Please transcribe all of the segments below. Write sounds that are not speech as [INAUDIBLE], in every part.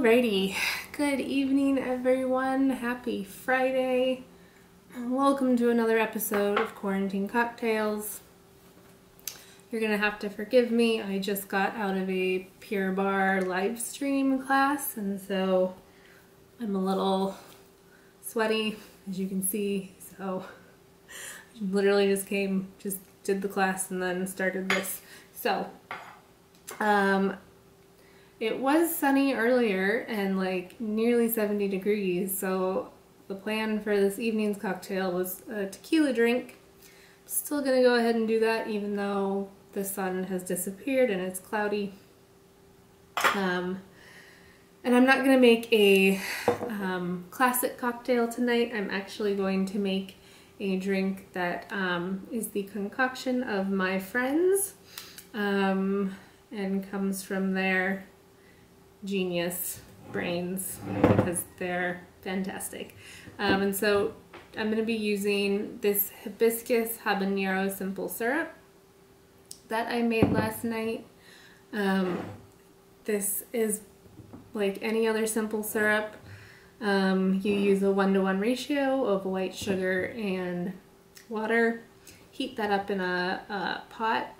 Alrighty, good evening everyone. Happy Friday. Welcome to another episode of Quarantine Cocktails. You're gonna have to forgive me. I just got out of a Pure Barre live stream class and so I'm a little sweaty as you can see. So I literally just came, just did the class and then started this. So um, it was sunny earlier and like nearly 70 degrees, so the plan for this evening's cocktail was a tequila drink. I'm Still gonna go ahead and do that even though the sun has disappeared and it's cloudy. Um, and I'm not gonna make a um, classic cocktail tonight. I'm actually going to make a drink that um, is the concoction of my friends um, and comes from their genius brains because they're fantastic. Um, and so I'm going to be using this hibiscus habanero simple syrup that I made last night. Um, this is like any other simple syrup. Um, you use a one-to-one -one ratio of white sugar and water. Heat that up in a, a pot.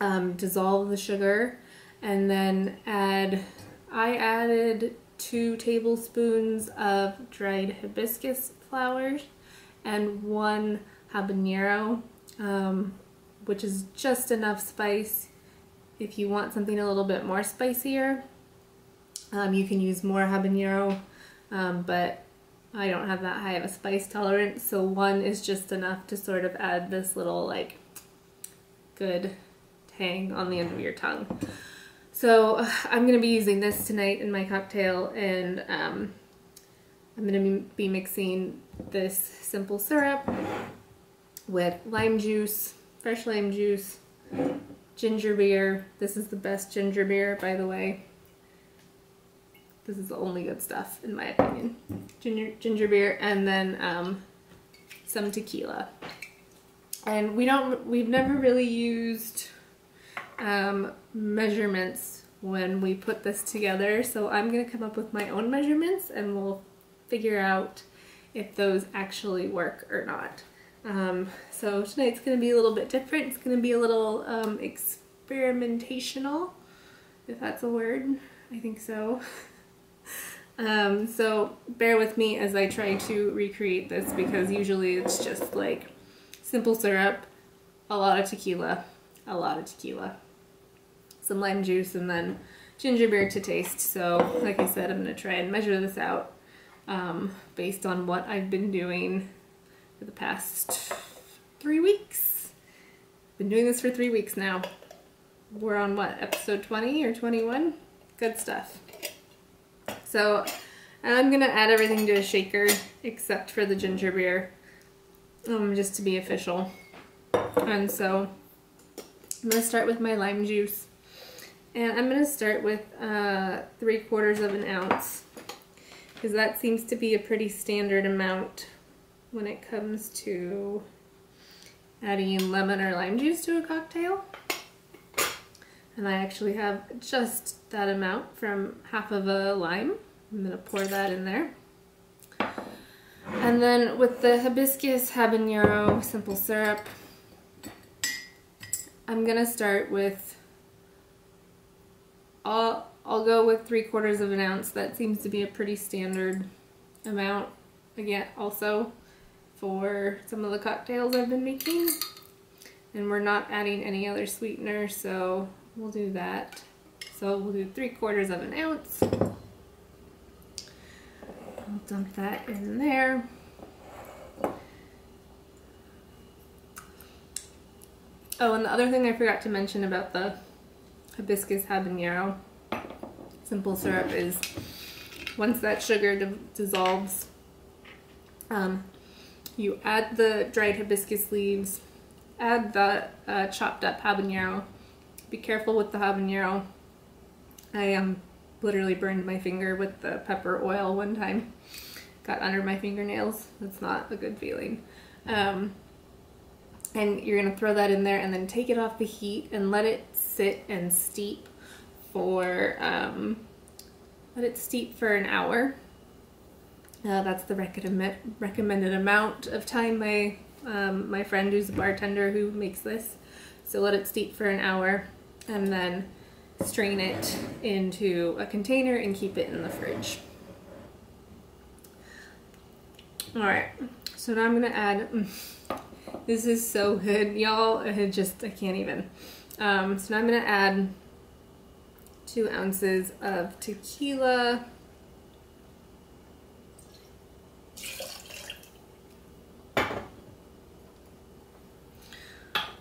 Um, dissolve the sugar and then add, I added two tablespoons of dried hibiscus flowers and one habanero, um, which is just enough spice. If you want something a little bit more spicier, um, you can use more habanero, um, but I don't have that high of a spice tolerance, so one is just enough to sort of add this little like good tang on the end of your tongue. So [SIGHS] I'm going to be using this tonight in my cocktail and um, I'm going to be mixing this simple syrup with lime juice, fresh lime juice, ginger beer. This is the best ginger beer, by the way. This is the only good stuff, in my opinion. Ginger, ginger beer, and then um, some tequila. And we don't, we've never really used um, measurements when we put this together. So I'm going to come up with my own measurements and we'll figure out if those actually work or not. Um, so tonight's going to be a little bit different. It's going to be a little um, experimentational, if that's a word. I think so. [LAUGHS] um, so bear with me as I try to recreate this because usually it's just like simple syrup, a lot of tequila, a lot of tequila some lime juice, and then ginger beer to taste. So like I said, I'm going to try and measure this out um, based on what I've been doing for the past three weeks. Been doing this for three weeks now. We're on what, episode 20 or 21? Good stuff. So I'm going to add everything to a shaker except for the ginger beer, um, just to be official. And so I'm going to start with my lime juice. And I'm going to start with uh, three quarters of an ounce because that seems to be a pretty standard amount when it comes to adding lemon or lime juice to a cocktail. And I actually have just that amount from half of a lime. I'm going to pour that in there. And then with the hibiscus habanero simple syrup, I'm going to start with I'll, I'll go with three quarters of an ounce. That seems to be a pretty standard amount, again, also for some of the cocktails I've been making. And we're not adding any other sweetener, so we'll do that. So we'll do three quarters of an ounce. I'll dump that in there. Oh, and the other thing I forgot to mention about the hibiscus habanero simple syrup is once that sugar dissolves, um, you add the dried hibiscus leaves, add the uh, chopped up habanero. Be careful with the habanero. I um, literally burned my finger with the pepper oil one time. Got under my fingernails. That's not a good feeling. Um, and you're gonna throw that in there and then take it off the heat and let it sit and steep for um, let it steep for an hour. Uh, that's the recommend, recommended amount of time by um, my friend who's a bartender who makes this. So let it steep for an hour and then strain it into a container and keep it in the fridge. All right, so now I'm gonna add, mm, this is so good, y'all, I just, I can't even. Um, so now I'm gonna add two ounces of tequila.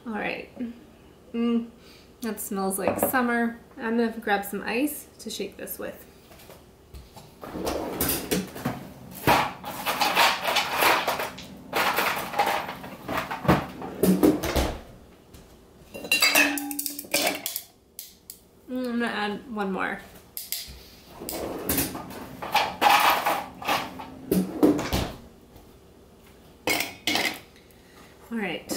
All right, mm, that smells like summer. I'm gonna grab some ice to shake this with. One more. All right.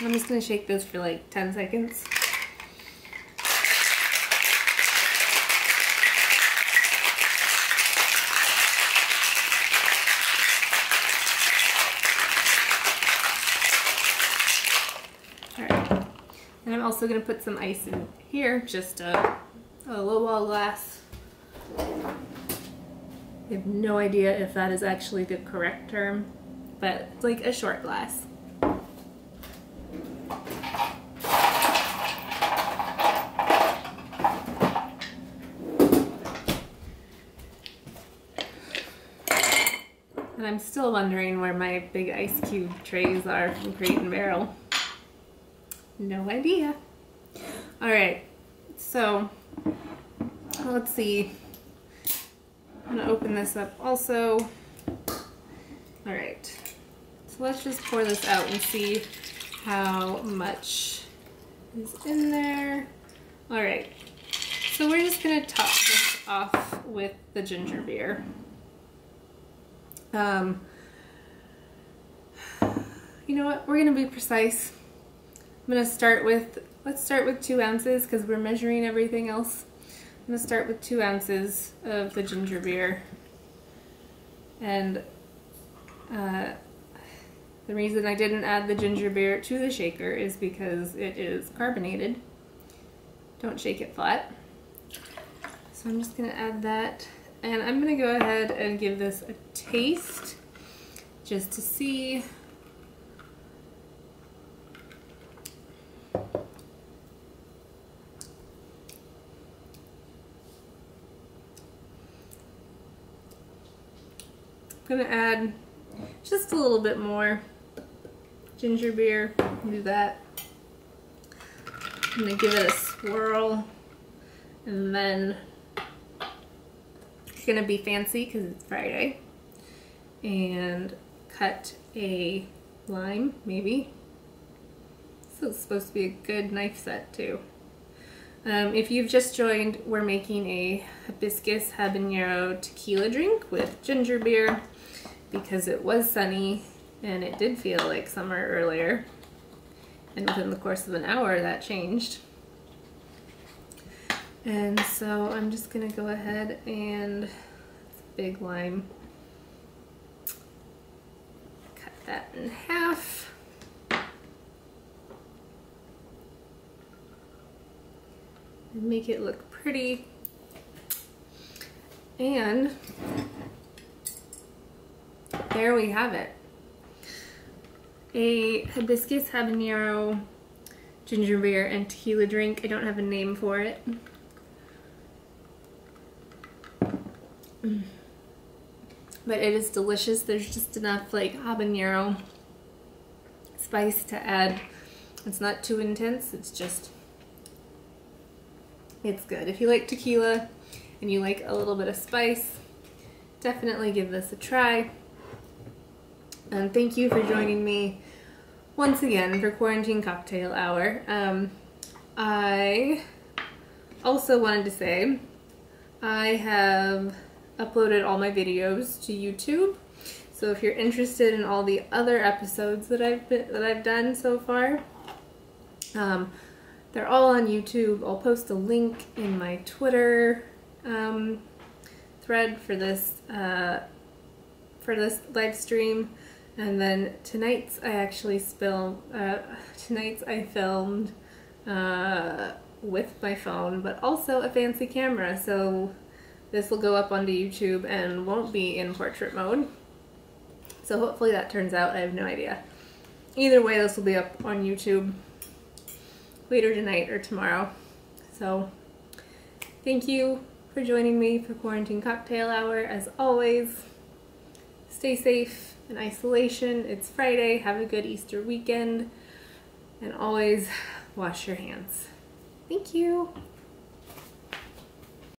I'm just gonna shake this for like 10 seconds. Also going to put some ice in here, just a, a lowball glass. I have no idea if that is actually the correct term, but it's like a short glass. And I'm still wondering where my big ice cube trays are from Crate and Barrel. No idea. All right, so let's see. I'm gonna open this up also. All right, so let's just pour this out and see how much is in there. All right, so we're just gonna top this off with the ginger beer. Um, you know what, we're gonna be precise. I'm gonna start with, let's start with two ounces because we're measuring everything else. I'm gonna start with two ounces of the ginger beer. And uh, the reason I didn't add the ginger beer to the shaker is because it is carbonated. Don't shake it flat. So I'm just gonna add that. And I'm gonna go ahead and give this a taste just to see gonna add just a little bit more ginger beer. Do that. I'm gonna give it a swirl and then it's gonna be fancy because it's Friday and cut a lime maybe. This is supposed to be a good knife set too. Um, if you've just joined, we're making a hibiscus habanero tequila drink with ginger beer because it was sunny and it did feel like summer earlier. And within the course of an hour that changed. And so I'm just gonna go ahead and big lime. Cut that in half. And make it look pretty. And there we have it. A hibiscus habanero ginger beer and tequila drink. I don't have a name for it. But it is delicious. There's just enough like habanero spice to add. It's not too intense. It's just, it's good. If you like tequila and you like a little bit of spice, definitely give this a try. And thank you for joining me once again for Quarantine Cocktail Hour. Um, I also wanted to say I have uploaded all my videos to YouTube. So if you're interested in all the other episodes that I've been, that I've done so far, um, They're all on YouTube. I'll post a link in my Twitter um, thread for this uh, for this live stream. And then tonight's I actually spilled, uh, tonight's I filmed uh, with my phone, but also a fancy camera. So this will go up onto YouTube and won't be in portrait mode. So hopefully that turns out. I have no idea. Either way, this will be up on YouTube later tonight or tomorrow. So thank you for joining me for Quarantine Cocktail Hour. As always, stay safe in isolation. It's Friday. Have a good Easter weekend. And always wash your hands. Thank you.